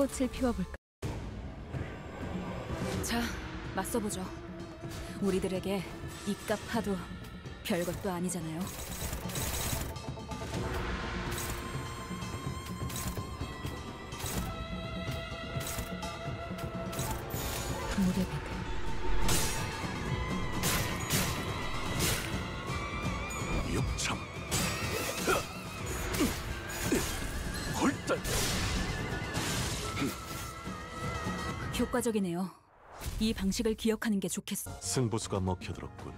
꽃을 피워볼까? 자, 맞서보죠. 우리들에게 입값 하도 별것도 아니잖아요. 무대. 육참 헐단 효과적이네요. 이 방식을 기억하는 게 좋겠어. 승부수가 먹혀들었군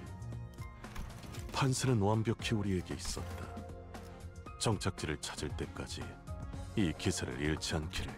판세는 완벽히 우리에게 있었다 정착지를 찾을 때까지 이 기세를 잃지 않기를